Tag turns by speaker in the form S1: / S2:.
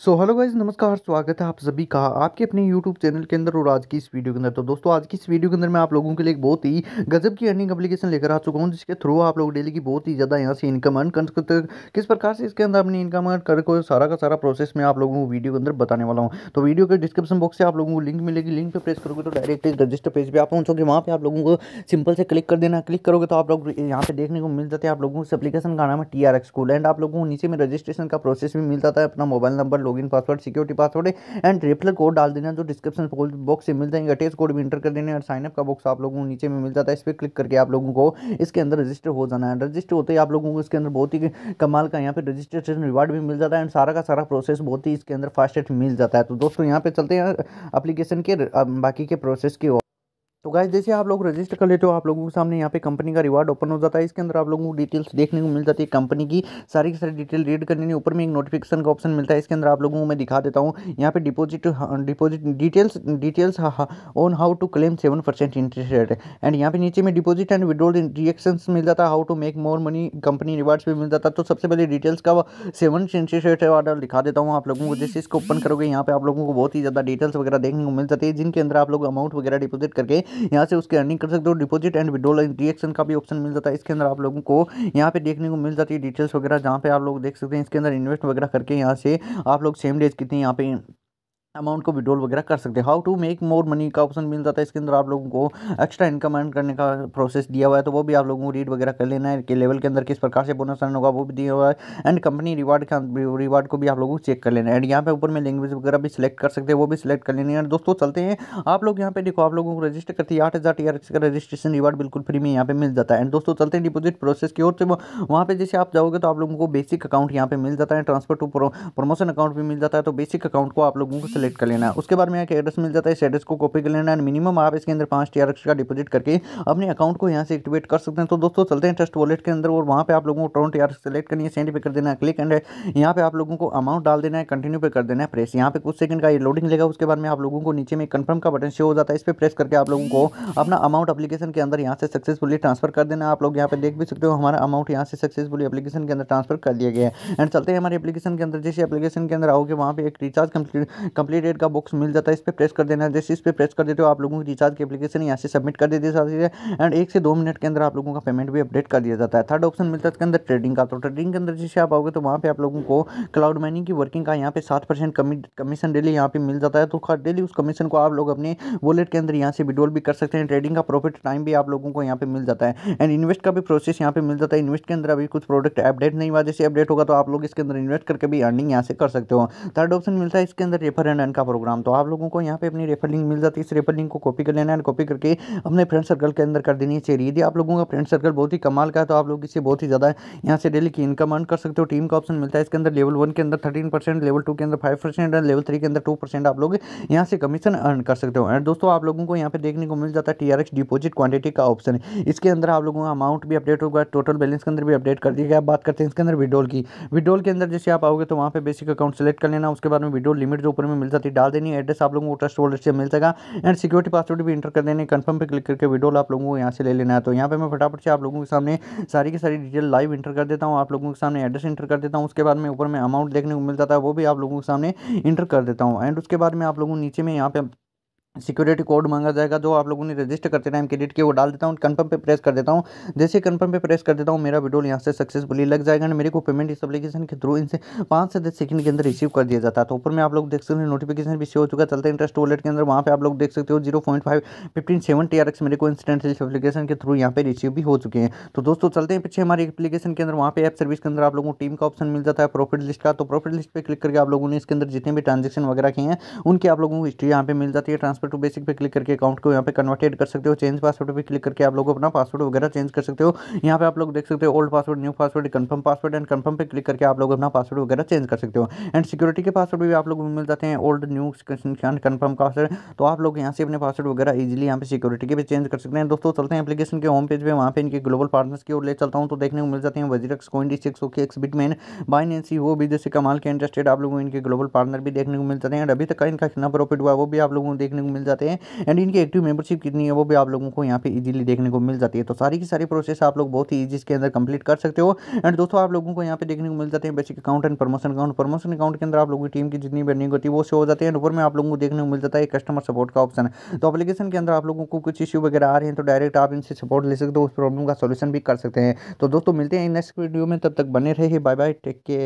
S1: So hello guys नमस्कार, स्वागत है आप सभी का आपके अपने यूट्यूब चैनल के अंदर और आज की इस वीडियो के अंदर। तो दोस्तों, आज की इस वीडियो के अंदर मैं आप लोगों के लिए एक बहुत ही गजब की अर्निंग एप्लीकेशन लेकर आ चुका हूँ, जिसके थ्रू आप लोग डेली की बहुत ही ज़्यादा यहाँ से इनकम अर्न कर सकते किस प्रकार से इसके अंदर अपनी इनकम अर्न कर को सारा का सारा प्रोसेस मैं आप लोगों को वीडियो के अंदर बताने वाला हूँ। तो वीडियो के डिस्क्रिप्शन बॉक्स से आप लोगों को लिंक मिलेगी लिंक पर प्रेस करोगे तो डायरेक्ट रजिस्टर पेज पर आप पहुँचोगे, वहाँ पर आप लोगों को सिंपल से क्लिक कर देना। क्लिक करोगे तो आप लोग यहाँ पे देखने को मिल जाते हैं, आप लोगों को इस एप्लीकेशन का नाम है T R X school and आप लोगों को नीचे में रजिस्ट्रेशन का प्रोसेस भी मिल जाता है, अपना mobile number login password security password and referral code डाल देना जो डिस्क्रिप्शन बॉक्स से मिल जाएँगे। अटैच कोड भी इंटर कर देना और साइनअप का बॉक्स आप लोगों को नीचे में मिल जाता है। इस पर क्लिक करके आप लोगों को इसके अंदर रजिस्टर हो जाना है। रजिस्टर होते ही आप लोगों को इसके अंदर बहुत ही कमाल का यहाँ पे रजिस्ट्रेशन रिवार्ड भी मिल जाता है। एंड सारा का सारा प्रोसेस बहुत ही इसके अंदर फास्टेस्ट मिल जाता है। तो दोस्तों, यहाँ पे चलते हैं अप्लीकेशन के, बाकी के प्रोसेस की तो गाइज़ जैसे आप लोग रजिस्टर कर लेते हो, आप लोगों के सामने यहाँ पे कंपनी का रिवार्ड ओपन हो जाता है। इसके अंदर आप लोगों को डिटेल्स देखने को मिल जाती है। कंपनी की सारी की सारी डिटेल रीड करने के ऊपर में एक नोटिफिकेशन का ऑप्शन मिलता है। इसके अंदर आप लोगों को मैं दिखा देता हूँ। यहाँ पे deposit deposit details details on how to claim seven percent interest rate and यहाँ पे नीचे में डिपोजिट एंड विड्रोल रिएक्शन मिल जाता है। How to make more money company rewards भी मिल जाता है। तो सबसे पहले डिटेल्स का सेवन इंटरेस्ट रेट ऑर्डर दिखा देता हूँ आप लोगों को। जैसे इसको ओपन करोगे, यहाँ पे आप लोगों को बहुत ही ज़्यादा डिटेल्स वगैरह देखने को मिल जाती है, जिनके अंदर आप लोग अमाउंट वगैरह डिपोजिट करके यहाँ से उसके अर्निंग कर सकते हो। डिपोजिट एंड विड्रोल रिएक्शन का भी ऑप्शन मिल जाता है। इसके अंदर आप लोगों को यहाँ पे देखने को मिल जाती है डिटेल्स वगैरह, जहाँ पे आप लोग देख सकते हैं। इसके अंदर इन्वेस्ट वगैरह करके यहाँ से आप लोग सेम डेज़ कितनी यहाँ पे अमाउंट को विड्रॉल वगैरह कर सकते हैं। How to make more money का ऑप्शन मिल जाता है इसके अंदर आप लोगों को एक्स्ट्रा इनकम अर्न करने का प्रोसेस दिया हुआ है तो वो भी आप लोगों को रीड वगैरह कर लेना है कि लेवल के अंदर किस प्रकार से बोनस अर्न होगा, वो भी दिया हुआ है। एंड कंपनी रिवार्ड का रिवार्ड को भी आप लोगों को चेक कर लेना है। एंड यहाँ पे ऊपर में लैंग्वेज वगैरह भी सिलेक्ट कर सकते हैं, वो भी सिलेक्ट कर लेनी है। दोस्तों, चलते हैं। आप लोग यहाँ पे देखो, आप लोगों को रजिस्टर करते हैं, आठ हज़ार टी का रजिस्ट्रेशन रिवार्ड बिल्कुल फ्री में यहाँ पे मिल जाता है। एंड दोस्तों, चलते हैं डिपोजिट प्रोसेस की ओर। से वहाँ पे जैसे आप जाओगे तो आप लोगों को बेसिक अकाउंट यहाँ पे मिल जाता है। ट्रांसफ़र टू प्रमोशन अकाउंट भी मिल जाता है। तो बेसिक अकाउंट को आप लोगों को सिलेक्ट कर लेना उसके बाद में एक एड्रेस मिल जाता है। इस एड्रेस को कॉपी कर लेना मिनिमम आप इसके अंदर पाँच टी का डिपोजिट करके अपने अकाउंट को यहाँ से एक्टिवेट कर सकते हैं। तो दोस्तों, चलते हैं ट्रस्ट वॉलेट के अंदर और वहाँ पे आप लोगों को ट्रोन टी सेलेक्ट करनी है। सेंड पे कर देना है। क्लिक एंड यहाँ पे आप लोगों को अमाउंट डाल देना है। कंटिन्यू पे कर देना है। प्रेस यहाँ पे कुछ सेकंड का ये लोडिंग लेगा। उसके बाद में आप लोगों को नीचे में कंफर्म का बटन शो हो जाता है। इस पर प्रेस करके आप लोगों को अपना अमाउंट अपलीकेशन के अंदर यहाँ से सक्सेसफुली ट्रांसफ़र कर देना आप लोग यहाँ पे देख भी सकते हो, हमारा अमाउंट यहाँ से सक्सेसफुली अपलीकेशन के अंदर ट्रांसफ़र कर दिया गया है। एंड चलते हैं हमारे एप्लीकेशन के अंदर। जैसे एप्लीकेशन के अंदर आओगे, वहाँ पे एक रिचार्ज कंप्लीटेड का बॉक्स मिल जाता है, इस पर प्रेस कर देना जैसे इस पर प्रेस कर देते हो, आप लोगों की रिचार्ज की एप्लीकेशन यहाँ से सबमिट कर देती है एंड एक से दो मिनट के अंदर आप लोगों का पेमेंट भी अपडेट कर दिया जाता है। थर्ड ऑप्शन मिलता है इसके अंदर ट्रेडिंग का। तो ट्रेडिंग के अंदर जैसे आप आओगे तो वहाँ पे आप लोगों को क्लाउड माइनिंग की वर्किंग का यहाँ पे सात परसेंट कमीशन डेली यहाँ पे मिल जाता है। तो डेली उस कमीशन को आप लोग अपने वॉलेट के अंदर यहाँ से विड्रोल भी कर सकते हैं। ट्रेडिंग का प्रॉफिट टाइम भी आप लोगों को यहाँ पे मिल जाता है। एंड इन्वेस्ट का भी प्रोसेस यहाँ पे मिल जाता है। इन्वेस्ट के अंदर अभी कुछ प्रोडक्ट अपडेट नहीं हुआ। जैसे अपडेट होगा तो आप लोग इसके अंदर इन्वेस्ट करके भी अर्निंग यहाँ से कर सकते हो। थर्ड ऑप्शन मिलता है इसके अंदर रेफर अर्न का प्रोग्राम। तो आप लोगों को यहाँ पे अपनी रेफर लिंक मिल जाती है। इस रेफर लिंक को कॉपी कर लेना है कॉपी करके अपने फ्रेंड सर्कल के अंदर कर देनी चाहिए यदि आप लोगों का फ्रेंड सर्कल बहुत ही कमाल का है तो आप लोग इससे बहुत ही ज़्यादा यहाँ से डेली की इनकम अर्न कर सकते हो। टीम का ऑप्शन मिलता है इसके अंदर लेवल वन के अंदर थर्टीन परसेंट लेवल टू के अंदर फाइव परसेंट और लेवल थ्री के अंदर टू परसेंट आप लोग यहाँ से कमीशन अर्न कर सकते हो। एंड दोस्तों, आप लोगों को यहाँ पे देखने को मिल जाता है टी डिपोजिट क्वांटिटी का ऑप्शन इसके अंदर आप लोगों का अमाउंट भी अपडेट होगा टोटल बैलेंस के अंदर भी अपडेट कर दिया गया। बात करते हैं इसके अंदर विड्रोल की। विड्रोल के अंदर जैसे आप आओगे तो वहाँ पे बेसिक अकाउंट सेलेक्ट कर लेना, उसके बाद में विड्रोल लिमिट जो ऊपर में मिल जाती डाल देनी एड्रेस आप लोगों को ट्रस्ट वॉलेट से मिल जाएगा। एंड सिक्योरिटी पासवर्ड भी इंटर कर देने कन्फर्म पर क्लिक करके वीडियो आप लोगों को यहाँ से ले लेना है। तो यहाँ पे मैं फटाफट से आप लोगों के सामने सारी की सारी डिटेल लाइव इंटर कर देता हूँ। आप लोगों के सामने एड्रेस इंटर कर देता हूँ। उसके बाद में ऊपर में अमाउंट देखने को मिल जाता है, वो भी आप लोगों के सामने इंटर कर देता हूँ। एंड उसके बाद में आप लोगों नीचे में यहाँ पे सिक्योरिटी कोड मांगा जाएगा जो आप लोगों ने रजिस्टर करते टाइम क्रेडिट किया, वो डाल देता हूँ कन्फर्म पे प्रेस कर देता हूँ। जैसे कन्फर्म पे प्रेस कर देता हूँ, मेरा वीडियो यहाँ से सक्सेसफुली लग जाएगा मेरे को पेमेंट इस एप्लीकेशन के थ्रू इनसे पाँच से दस सेकंड के अंदर रिसीव कर दिया जाता है। तो ऊपर में आप लोग देख सकते हैं नोटिफिकेशन भी शो हो चुका चलता इंटरेस्ट वॉलेट के अंदर, वहाँ पर आप लोग देख सकते हो zero point five fifteen seven T R मेरे को इंस्टेंट इस एप्लीकेशन के थ्रू यहाँ पे रिसीव भी हो चुके हैं। तो दोस्तों, चलते हैं पीछे हमारी एप्लीकेशन के अंदर, वहाँ पे ऐप सर्विस के अंदर आप लोगों को टीम का ऑप्शन मिल जाता है प्रॉफिट लिस्ट का। तो प्रॉफिट लिस्ट पे क्लिक करके आप लोगों ने इसके अंदर जितने भी ट्रांजेक्शन वगैरह किए हैं, उनकी आप लोगों को हिस्ट्री यहाँ पे मिल जाती है। ट्रांसफ़र टू बेसिक पे क्लिक करके अकाउंट को यहाँ पे कन्वर्टेड कर सकते हो चेंज पासवर्ड पे क्लिक करके आप लोग अपना पासवर्ड वगैरह चेंज कर सकते हो। यहाँ पे आप लोग देख सकते हो old password new password confirm password and confirm पे क्लिक करके आप लोग अपना पासवर्ड वगैरह चेंज कर सकते हो। एंड सिक्योरिटी के पासवर्ड भी आप लोग मिल जाते हैं ओल्ड न्यू कन्फर्म पासवर्ड तो आप लोग यहाँ से अपने पासवर्ड वगैरह ईजिली यहाँ पे सिक्योरिटी के भी चेंज कर सकते हैं। दोस्तों, चलते हैं एप्लीकेशन के होम पेज पे। वहाँ पे इनके ग्लोबल पार्टनर्स की ओर ले चलता हूँ। तो देखने को मिल जाते हैं WazirX coin D six okay x बिटमैन बाइनेंसी वो भी जैसे कमाल के इंटरेस्टेड आप लोगों को इनके ग्लोबल पार्टनर भी देखने को मिल जाते हैं। अभी तक इनका कितना प्रॉफिट हुआ वो भी आप लोगों को देखने को मिल जाते हैं। एंड इनकी एक्टिव मेंबरशिप कितनी है, वो भी आप लोगों को यहाँ पे इजीली देखने को मिल जाती है। तो सारी की सारी प्रोसेस आप लोग बहुत ही ईजी इसके अंदर कंप्लीट कर सकते हो। एंड दोस्तों, आप लोगों को यहाँ पे देखने को मिल जाते हैं basic account and promotion account promotion account के अंदर आप लोगों की टीम की जितनी भी अर्निंग होती है, वो शो हो जाती है। ऊपर में आप लोगों को देखने को मिल जाता है कस्टमर सपोर्ट का ऑप्शन तो अपलीकेशन के अंदर आप लोगों को कुछ इश्यू वगैरह आ रहे हैं तो डायरेक्ट आप इनसे सपोर्ट ले सकते हो, उस प्रॉब्लम का सोल्यूशन भी कर सकते हैं। तो दोस्तों, मिलते हैं नेक्स्ट वीडियो में, तब तक बने रहे बाय बाय टेक केयर